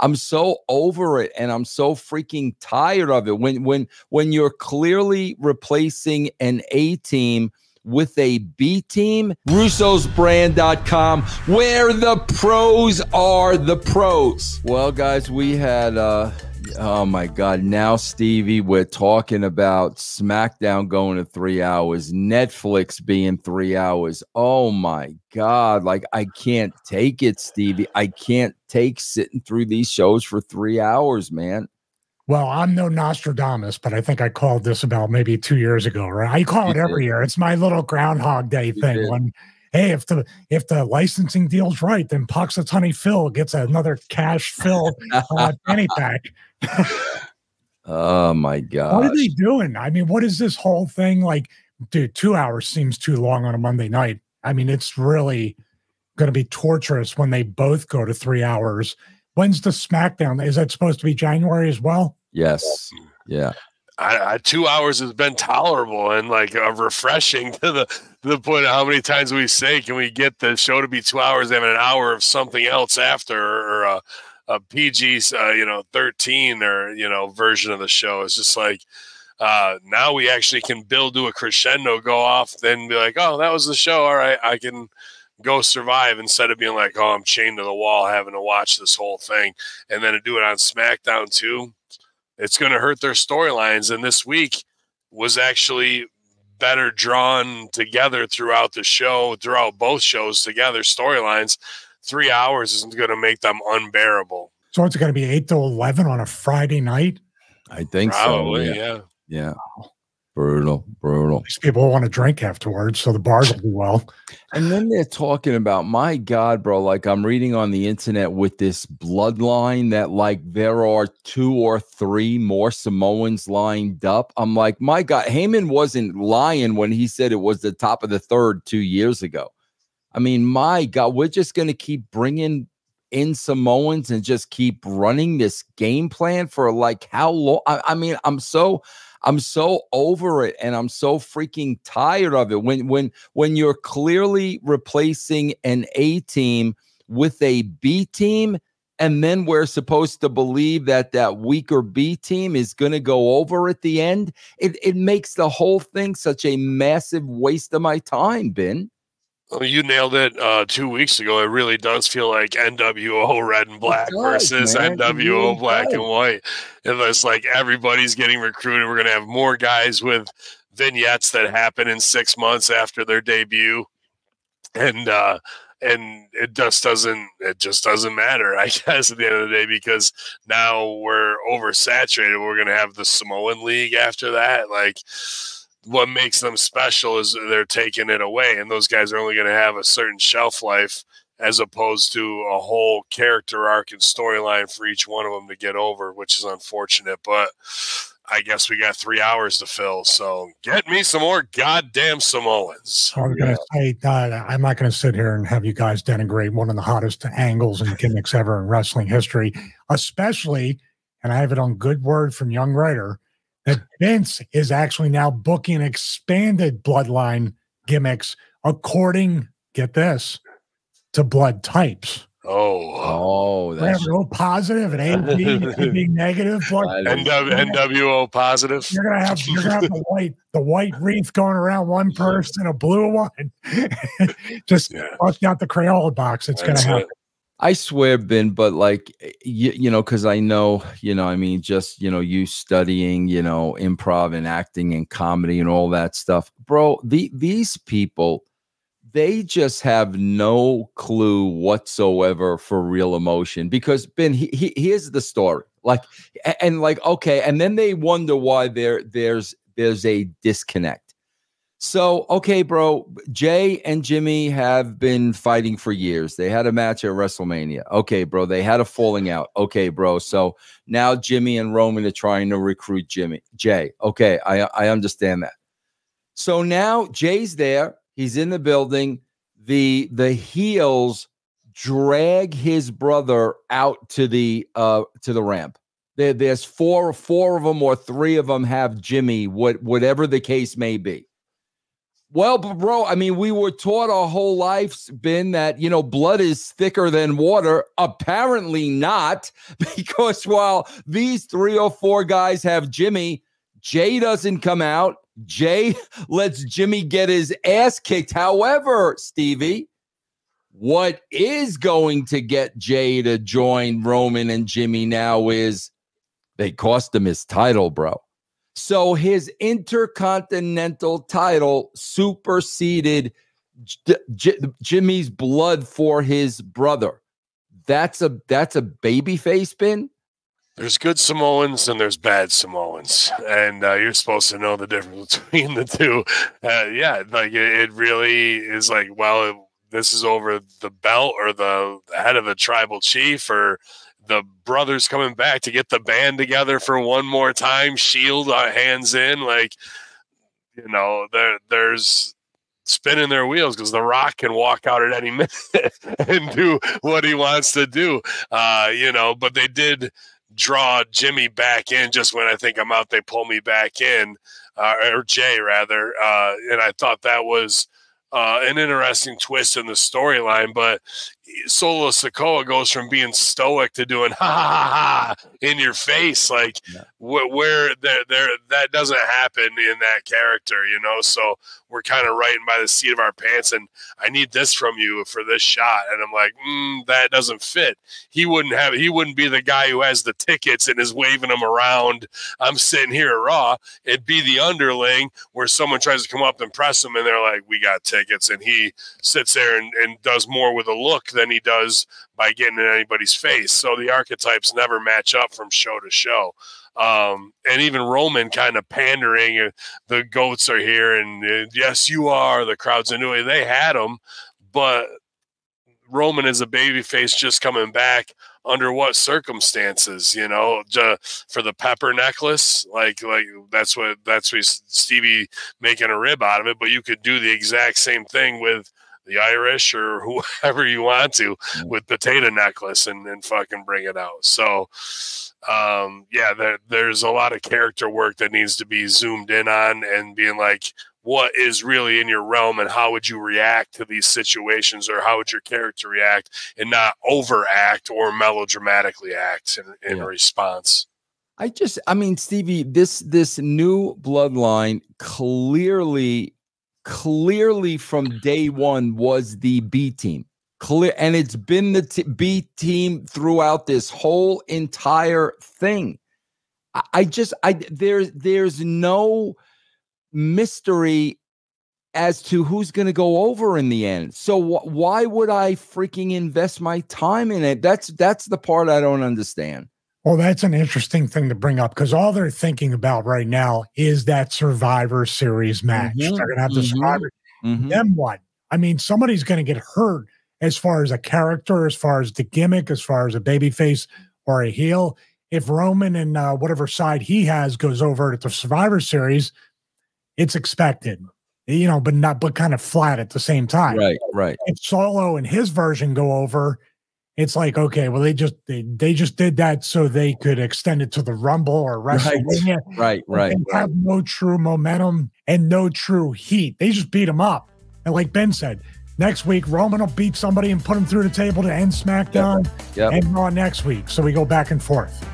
I'm so over it and I'm so freaking tired of it. When when when you're clearly replacing an A team with a B team, russosbrand.com, where the pros are the pros. Well, guys, we had uh Oh my God. Now, Stevie, we're talking about SmackDown going to three hours, Netflix being three hours. Oh my God. Like, I can't take it, Stevie. I can't take sitting through these shows for three hours, man. Well, I'm no Nostradamus, but I think I called this about maybe two years ago, right? I call you it every did. year. It's my little Groundhog Day you thing. Did. When hey, if the if the licensing deal's right, then Punxsutawney Phil gets another cash fill uh, penny pack. oh my god! What are they doing? I mean, what is this whole thing like? Dude, two hours seems too long on a Monday night. I mean, it's really going to be torturous when they both go to three hours. When's the SmackDown? Is that supposed to be January as well? Yes. Yeah. I, I, two hours has been tolerable and like uh, refreshing to the to the point of how many times we say, can we get the show to be two hours, and an hour of something else after, or a, a PG, uh, you know, thirteen or you know version of the show? It's just like uh, now we actually can build to a crescendo, go off, then be like, oh, that was the show. All right, I can go survive instead of being like, oh, I'm chained to the wall, having to watch this whole thing, and then to do it on SmackDown too it's going to hurt their storylines. And this week was actually better drawn together throughout the show, throughout both shows together, storylines. Three hours isn't going to make them unbearable. So it's going to be eight to eleven on a Friday night. I think Probably, so. Yeah. Yeah. yeah. Brutal, brutal. These people want to drink afterwards, so the bars will do well. And then they're talking about, my God, bro, like I'm reading on the internet with this bloodline that like there are two or three more Samoans lined up. I'm like, my God, Heyman wasn't lying when he said it was the top of the third two years ago. I mean, my God, we're just going to keep bringing in Samoans and just keep running this game plan for like how long? I, I mean, I'm so I'm so over it and I'm so freaking tired of it. When when when you're clearly replacing an A team with a B team and then we're supposed to believe that that weaker B team is going to go over at the end, it it makes the whole thing such a massive waste of my time, Ben. Well, you nailed it uh, two weeks ago. It really does feel like NWO red and black does, versus man. NWO black does. and white. And it's like everybody's getting recruited. We're going to have more guys with vignettes that happen in six months after their debut. And, uh, and it just doesn't it just doesn't matter i guess at the end of the day because now we're oversaturated we're going to have the samoan league after that like what makes them special is they're taking it away, and those guys are only going to have a certain shelf life as opposed to a whole character arc and storyline for each one of them to get over, which is unfortunate. But I guess we got three hours to fill, so get me some more goddamn Samoans. I was going to say, uh, I'm not going to sit here and have you guys denigrate one of the hottest angles and gimmicks ever in wrestling history, especially, and I have it on good word from Young Writer that Vince is actually now booking expanded bloodline gimmicks according, get this, to blood types. Oh, oh, that's O positive and AB, being negative. Blood, NW, NWO positive. You're gonna have you're gonna have the white the white wreath going around one person, a blue one. Just yeah. out the Crayola box. It's that's gonna happen. I swear, Ben, but like eh, you, you know, because I know, you know, I mean, just you know, you studying, you know, improv and acting and comedy and all that stuff, bro. The these people, they just have no clue whatsoever for real emotion. Because Ben, he, he, here's the story, like, and like, okay, and then they wonder why there there's there's a disconnect so, okay, bro, Jey and Jimmy have been fighting for years. They had a match at WrestleMania. Okay, bro, they had a falling out. Okay, bro. So now Jimmy and Roman are trying to recruit Jimmy. Jey. Okay, I I understand that. So now Jey's there. He's in the building. The the heels drag his brother out to the uh to the ramp. There, there's four four of them or three of them have Jimmy, what whatever the case may be Well, bro, I mean, we were taught our whole lives been that you know blood is thicker than water. Apparently not, because while these three or four guys have Jimmy, Jey doesn't come out. Jey lets Jimmy get his ass kicked. However, Stevie, what is going to get Jey to join Roman and Jimmy now is they cost him his title, bro. So his intercontinental title superseded J- J- Jimmy's blood for his brother. That's a that's a baby face spin. There's good Samoans and there's bad Samoans, and uh, you're supposed to know the difference between the two. Uh, yeah, like it, it, really is like, well, this is over the belt or the head of a tribal chief or the brothers coming back to get the band together for one more time. Shield uh, hands in, like you know, there there's spinning their wheels because the Rock can walk out at any minute and do what he wants to do. Uh, you know, but they did draw Jimmy back in just when I think I'm out. They pull me back in, uh, or Jey rather, uh, and I thought that was. Uh, an interesting twist in the storyline, but Solo Sikoa goes from being stoic to doing ha ha ha, ha in your face, like yeah. wh- where there there that doesn't happen in that character, you know. So we're kind of writing by the seat of our pants, and I need this from you for this shot, and I'm like, mm, that doesn't fit. He wouldn't have. He wouldn't be the guy who has the tickets and is waving them around. I'm sitting here at Raw. It'd be the underling where someone tries to come up and press him, and they're like, "We got tickets," and he sits there and, and does more with a look than he does by getting in anybody's face. So the archetypes never match up from show to show. Um, and even Roman kind of pandering, uh, the goats are here, and uh, yes, you are. The crowd's into it. They had him, but Roman is a babyface just coming back. Under what circumstances, you know, for the pepper necklace, like like that's what that's what Stevie making a rib out of it. But you could do the exact same thing with the Irish or whoever you want to with potato necklace and, and fucking bring it out. So, um, yeah, there, there's a lot of character work that needs to be zoomed in on and being like, what is really in your realm and how would you react to these situations or how would your character react and not overact or melodramatically act in, in yeah. response. I just, I mean, Stevie, this this new bloodline clearly clearly from day one was the B team. Clear, and it's been the t- B team throughout this whole entire thing. I, I just, I there's there's no mystery as to who's going to go over in the end. So wh- why would I freaking invest my time in it? That's that's the part I don't understand. Well, that's an interesting thing to bring up because all they're thinking about right now is that Survivor Series match. Mm-hmm, they're going to have the mm-hmm, Survivor. Mm-hmm. Then what? I mean, somebody's going to get hurt as far as a character, as far as the gimmick, as far as a babyface or a heel. If Roman and uh, whatever side he has goes over to the Survivor Series, it's expected, you know, but not, but kind of flat at the same time. Right, right. If Solo and his version go over, it's like okay well they just they, they just did that so they could extend it to the rumble or wrestlemania. Right right, right. have no true momentum and no true heat. They just beat them up. And like ben said next week roman will beat somebody and put him through the table to end smackdown yep. Yep. and raw next week. So we go back and forth